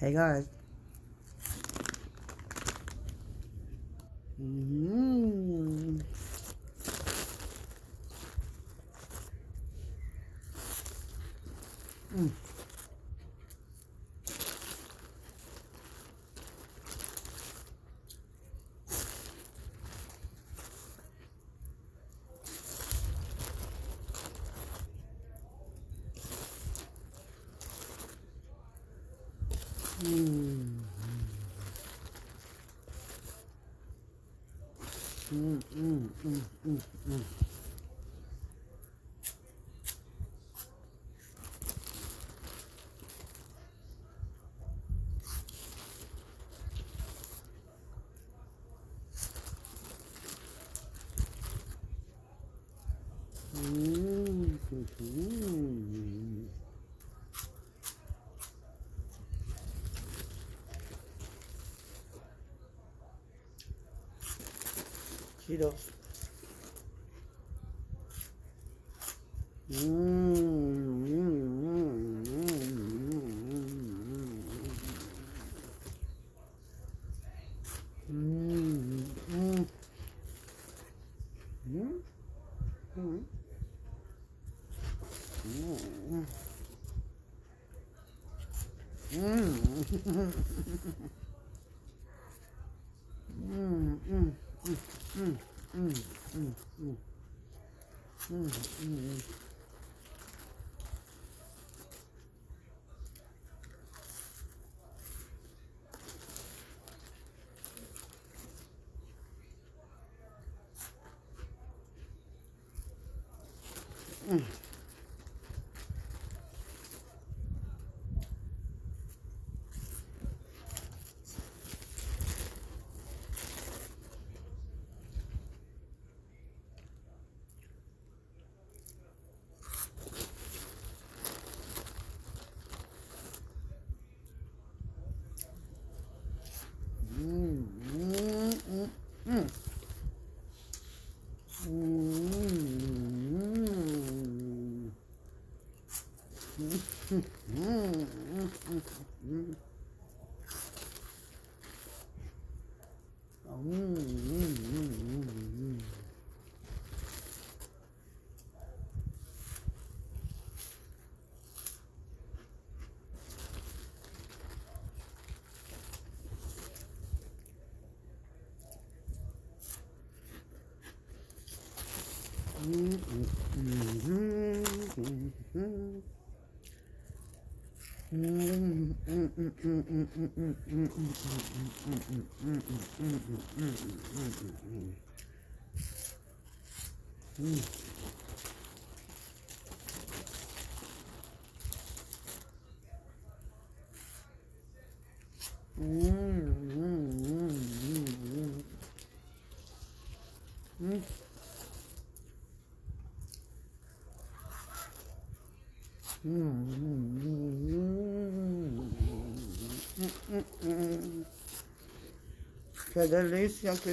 Hey guys. Hmm. -hmm. Mm. Mm, mm, mm. Mm-hmm. mm-hmm. mm-hmm. 白。うん。うん。うん。うん。うん。うん。うん。うん。うん。うん。嗯嗯嗯嗯嗯嗯嗯嗯。Mm-hmm. Mm-hmm. Que delícia, que...